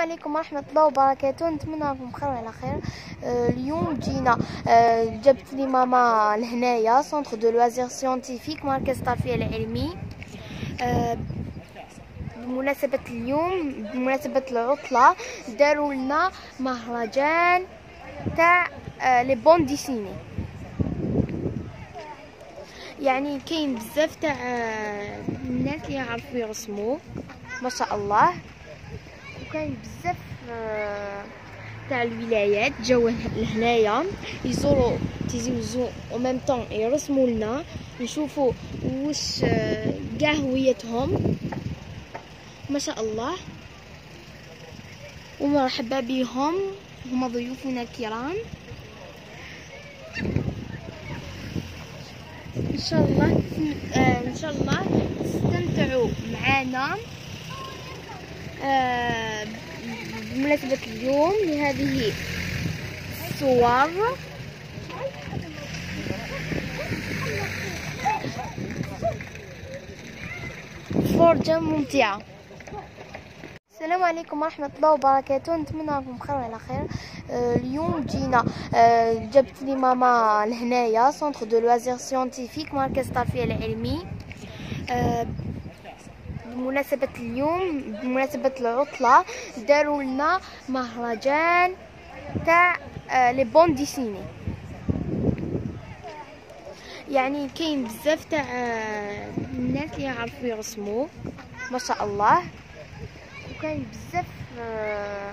عليكم ورحمة الله وبركاته. نتمنى راكم بخير وعلى خير. آه، اليوم جينا آه، جبت لي ماما لهنايا centre de loisirs scientifiques مركز الترفيه العلمي. آه، بمناسبة اليوم بمناسبة العطلة داروا لنا مهرجان تاع les bandes dessinées. يعني كاين بزاف تاع الناس اللي يعرفوا يرسموا. ما شاء الله. وكاين بزاف آه، تاع الولايات. جاو لهنايا يزوروا تيزيوزو أو ميم طون يرسموا لنا نشوفوا واش آه، كاع هويتهم. ما شاء الله. ومرحبا بهم هما ضيوفنا الكرام. إن شاء الله آه، إن شاء الله تستمتعوا معنا. بمناسبة اليوم لهذه الصور. فرجة ممتعة. السلام عليكم ورحمة الله وبركاته. نتمنى راكم بخير وعلى خير. آه، اليوم جينا آه، جبت لي ماما لهنايا centre de loisirs scientifiques مركز الترفيه العلمي. آه، بمناسبة اليوم بمناسبة العطلة داروا لنا مهرجان تاع آه، les bandes dessinées. يعني كاين بزاف تاع آه، الناس اللي يعرفوا يرسموا ما شاء الله. وكاين بزاف آه،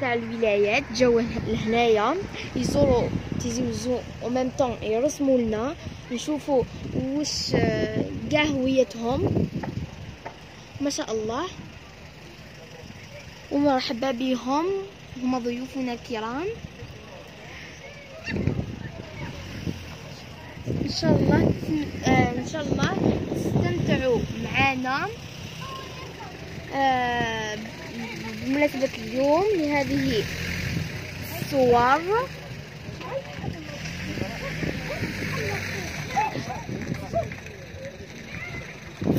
تاع الولايات جاو لهنايا يزوروا تيزيوزو أو ميم طون يرسموا لنا نشوفوا واش كاع هويتهم ما شاء الله. ومرحبا بهم. هما ضيوفنا الكرام. إن شاء الله آه، إن شاء الله تستمتعوا معنا. آه، بمناسبة اليوم لهذه الصور.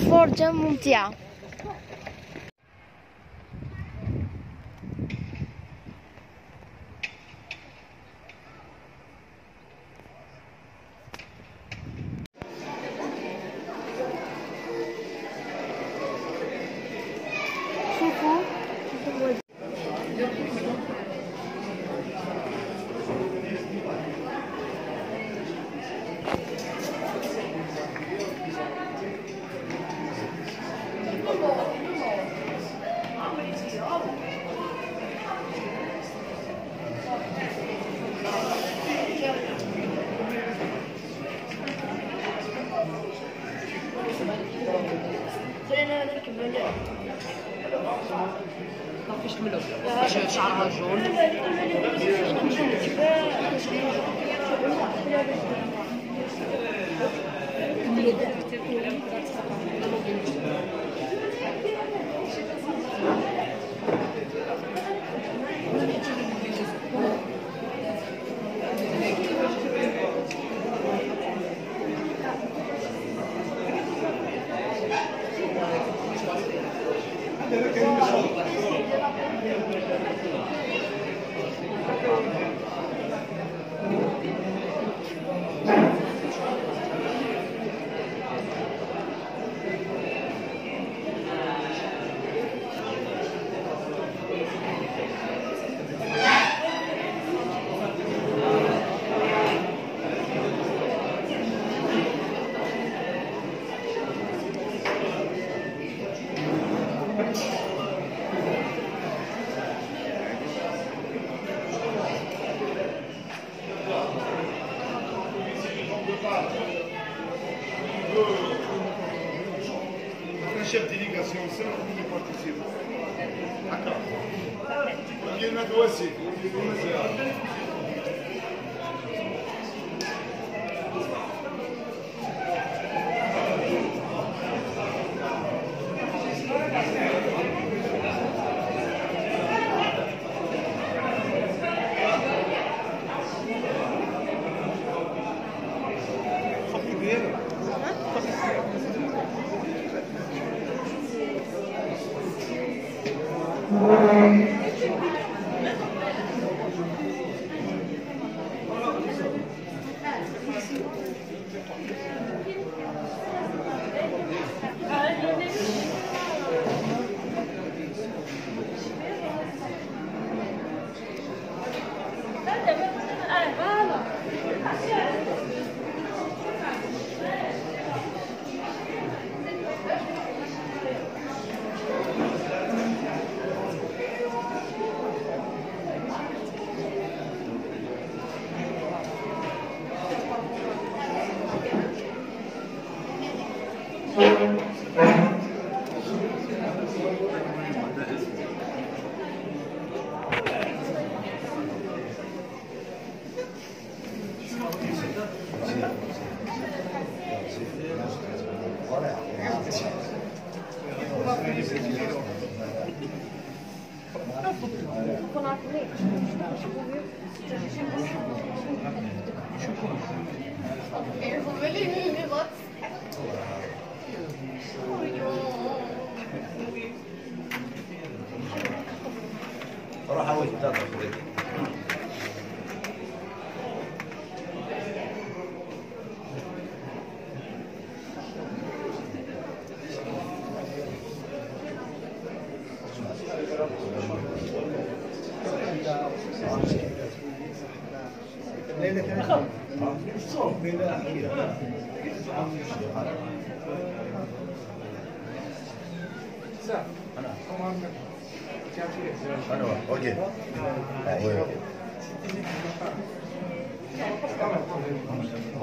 فرجة ممتعة. شوفوا Il y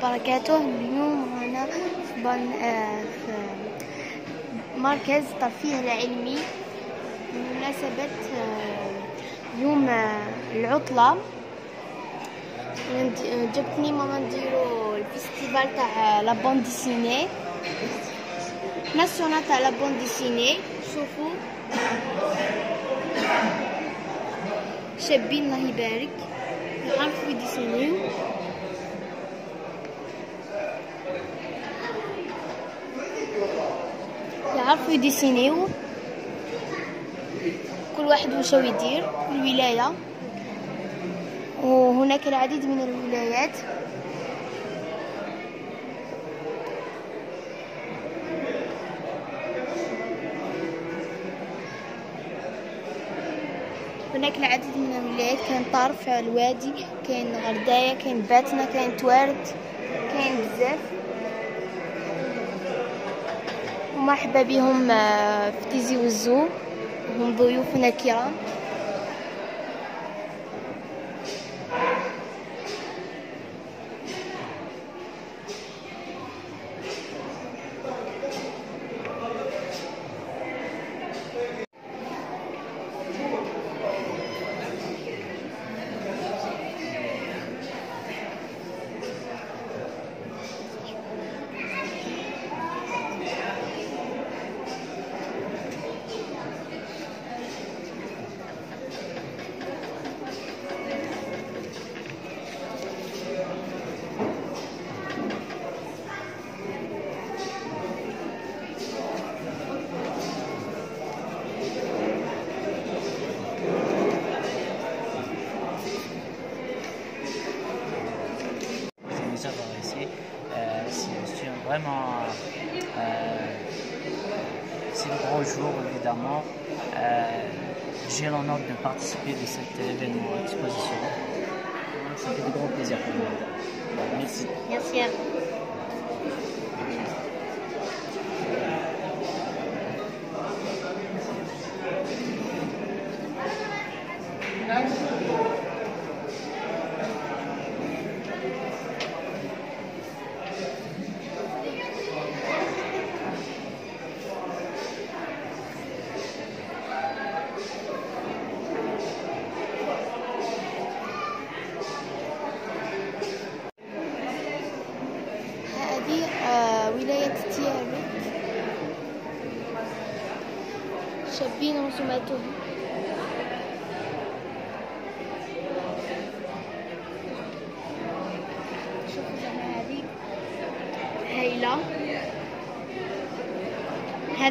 وبركاته. اليوم أنا في, بن... آه، في مركز الترفيه العلمي. بمناسبة آه، يوم آه، العطلة جبتني ماما نديرو ال festival تاع la bande dessinée national تاع la bande dessinée شوفوا شابين الله يبارك. يعرفوا يديسينيو يعرفوا يديسينيو كل واحد هو يدير في الولاية. وهناك العديد من الولايات. هناك العديد من الولايات. كاين طرف الوادي كاين غرداية كاين باتنا كاين توارد كاين بزاف. ومرحبا بهم آه، في تيزي وزو. هم ضيوفنا الكرام.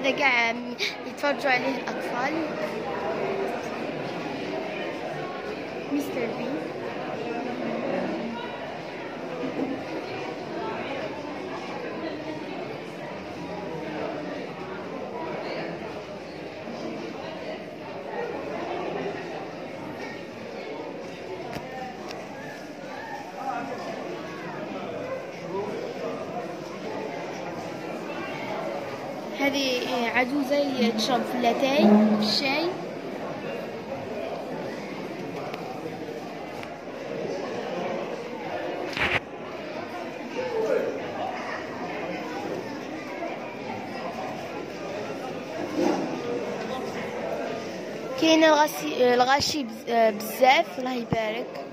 هذا كاع يتفرجوا عليه هذه عجوزة تشرب في اللاتاي في الشاي. كاين الغاشي الغاشي بز- بزاف الله يبارك.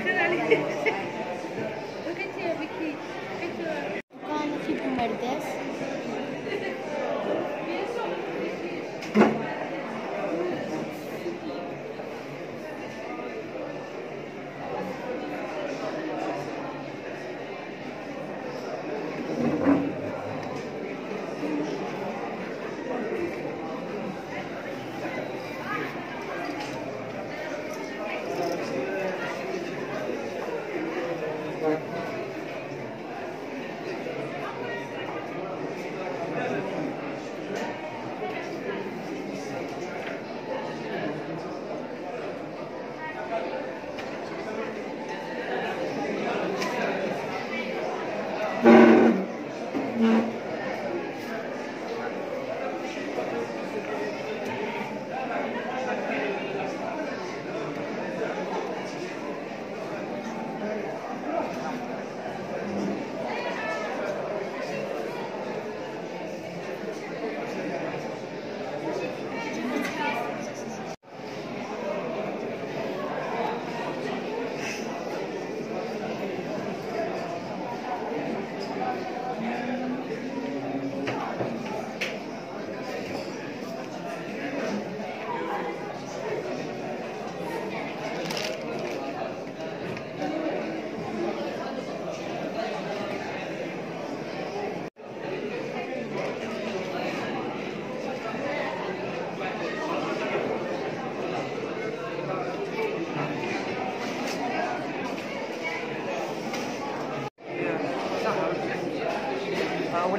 Dale.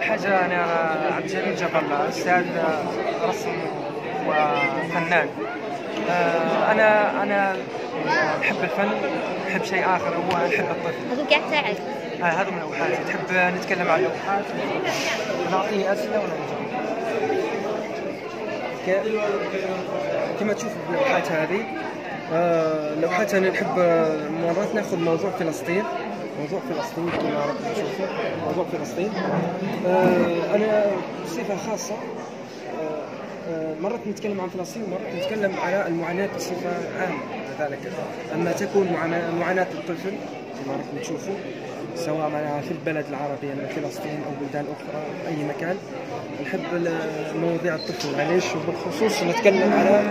اول حاجة أنا عبد الجليل جبر الله أستاذ رسم وفنان. آه، أنا أنا أحب الفن أحب شيء آخر هو أحب الطفل. هذو كاع تاعك آه هذا من اللوحات تحب نتكلم عن اللوحات نعطيه أسئلة ولا نجاوب؟ كما تشوف اللوحات هذه آه، لوحات أنا نحب مرات ناخذ موضوع فلسطين. موضوع فلسطين كما راكم تشوفوا موضوع فلسطين. آه، أنا بصفة خاصة آه، آه، مرات نتكلم عن فلسطين ومرات نتكلم على المعاناة بصفة عامة ذلك. أما تكون معانا- معاناة الطفل كما راكم تشوفوا سواء في البلد العربي يعني فلسطين أو بلدان أخرى أي مكان نحب مواضيع الطفل. معليش وبالخصوص نتكلم على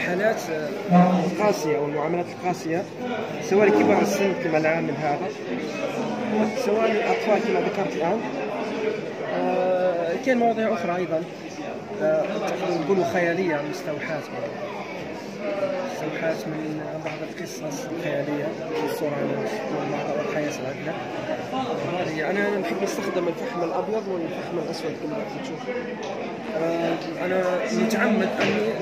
الحالات آه، القاسية أو المعاملات القاسية سواء لكبار السن كما العامل هذا سواء للأطفال كما ذكرت الآن. آه، كاين مواضيع أخرى أيضا آه، نقولوا خيالية مستوحاه مستوحاه من بعض القصص الخيالية الصورة بعض الحياة العادله هذه أنا نحب نستخدم الفحم الأبيض والفحم الأسود كما آه، أنا متعمد اني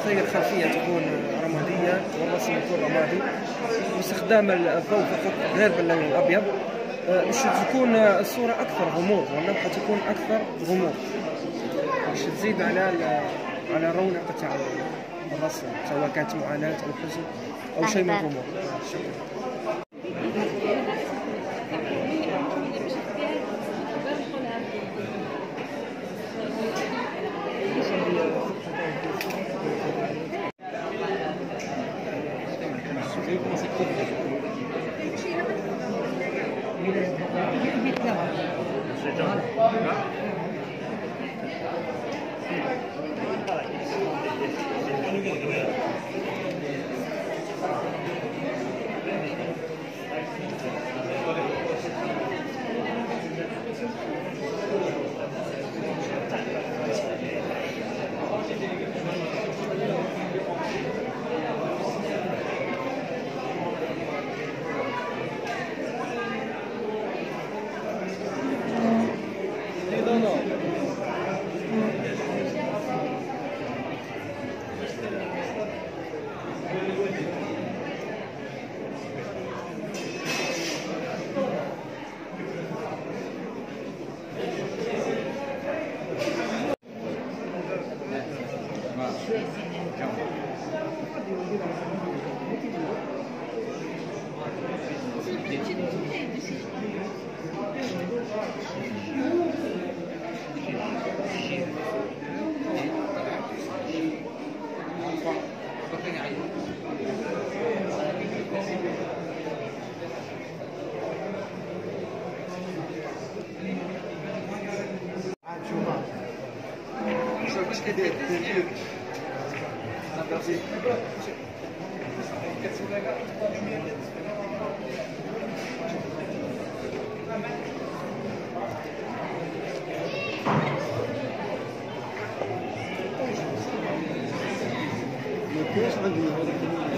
نخير خلفيه تكون رمادية والرسم يكون رمادي. واستخدام الضوء فقط غير باللون الأبيض. آه، باش تكون الصورة أكثر غموض واللوحه تكون أكثر غموض. باش تزيد على على الرونق تاع الرسم سواء كانت معاناة أو حزن أو شيء من. الغموض شكرا. Deus,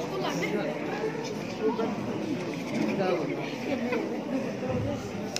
すいません。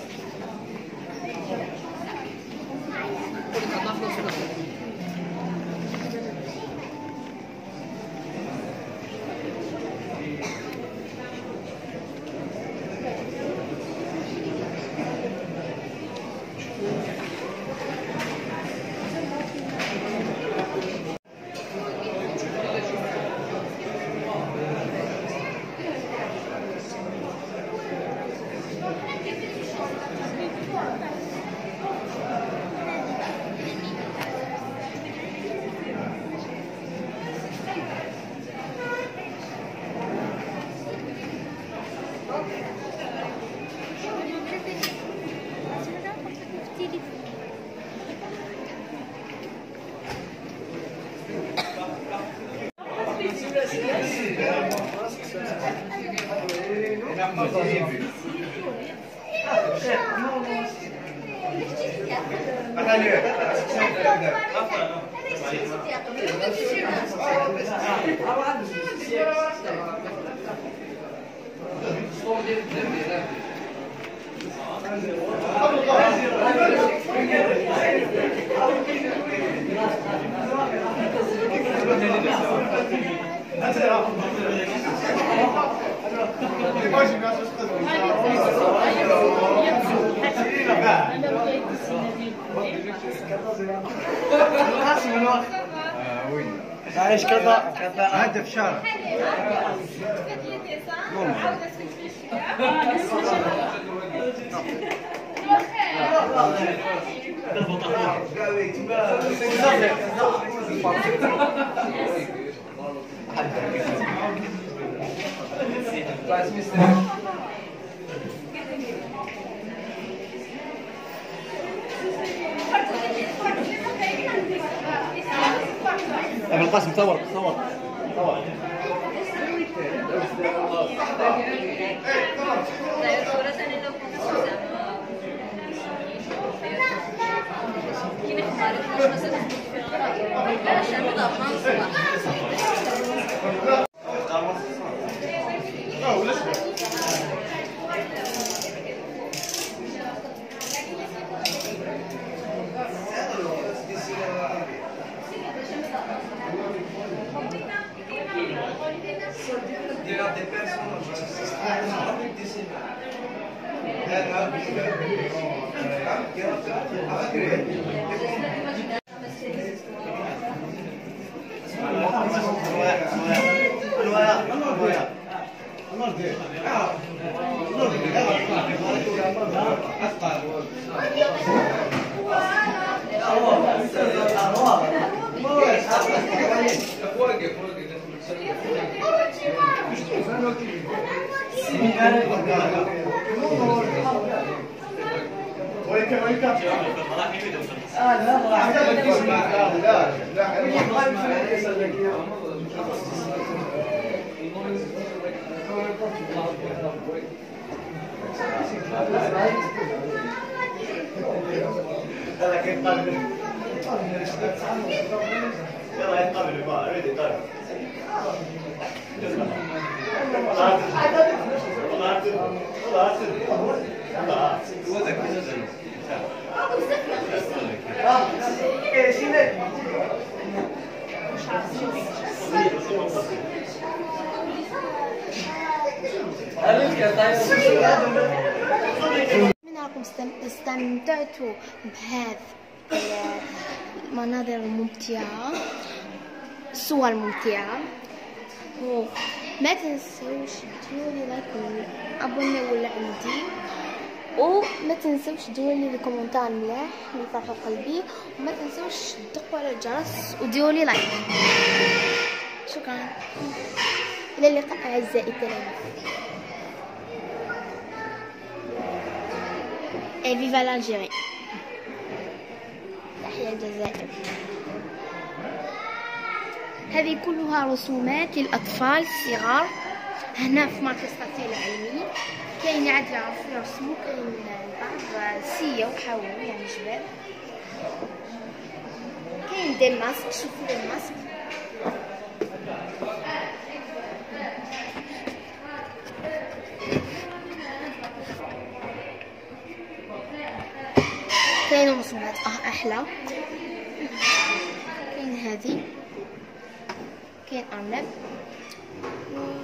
inclusive. Natália, tá a senhora عايش كذا كذا هدف شارع أبو القاسم صور صور you. des personnes avec des sénats. Voilà, voilà, voilà. وينك وينك؟ لا لا لا لا لا لا لا منكم استم- استمتعتوا بهذه المناظر الممتعة الصور الممتعة. وما تنسوش ديروا like abonnez-vous ولا عندي وما تنسوش ديروا les commentaires ملاح يفرحوا قلبي وما تنسوش تدقوا على الجرس وديروا les likes شكرا إلى اللقاء اعزائي التلاميذ Et vive l'Algérie. تحيا الجزائر. هذه كلها رسومات للأطفال الصغار. هنا في مركز ترفيه العلمي كاين عاد يعرفوا يرسموا كاين البعض سيا وحاولوا يعني شباب كاين دي ماسك شوفوا دي ماسك. كاين رسومات آه أحلى. كاين هذه. كاين ارنب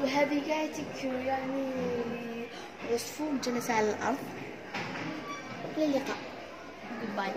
وهذه قاعدتك يعني وصفوا جلس على الأرض. إلى اللقاء. باي